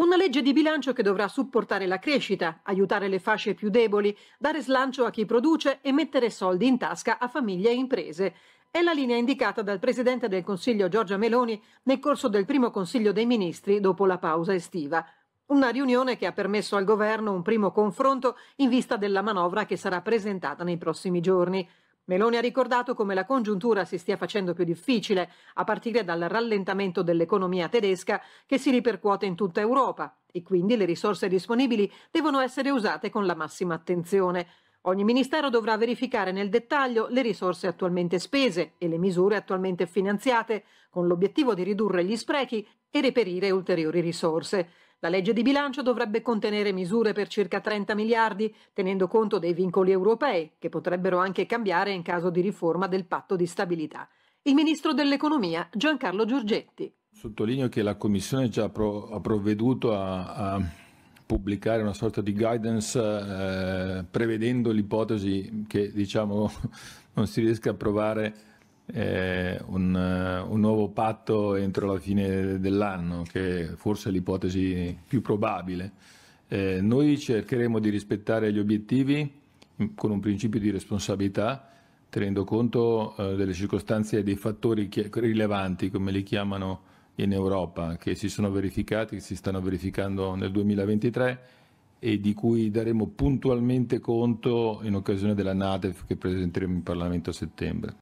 Una legge di bilancio che dovrà supportare la crescita, aiutare le fasce più deboli, dare slancio a chi produce e mettere soldi in tasca a famiglie e imprese. È la linea indicata dal Presidente del Consiglio Giorgia Meloni nel corso del primo Consiglio dei Ministri dopo la pausa estiva. Una riunione che ha permesso al governo un primo confronto in vista della manovra che sarà presentata nei prossimi giorni. Meloni ha ricordato come la congiuntura si stia facendo più difficile, a partire dal rallentamento dell'economia tedesca che si ripercuote in tutta Europa e quindi le risorse disponibili devono essere usate con la massima attenzione. Ogni Ministero dovrà verificare nel dettaglio le risorse attualmente spese e le misure attualmente finanziate, con l'obiettivo di ridurre gli sprechi e reperire ulteriori risorse. La legge di bilancio dovrebbe contenere misure per circa 30 miliardi, tenendo conto dei vincoli europei, che potrebbero anche cambiare in caso di riforma del patto di stabilità. Il ministro dell'economia Giancarlo Giorgetti. Sottolineo che la Commissione già ha provveduto a, a pubblicare una sorta di guidance eh, prevedendo l'ipotesi che diciamo, non si riesca a approvare eh, un, un, nuovo patto entro la fine dell'anno, che forse è l'ipotesi più probabile. Eh, noi cercheremo di rispettare gli obiettivi con un principio di responsabilità, tenendo conto eh, delle circostanze e dei fattori rilevanti, come li chiamano in Europa, che si sono verificati, che si stanno verificando nel 2023 e di cui daremo puntualmente conto in occasione della NADEF che presenteremo in Parlamento a settembre.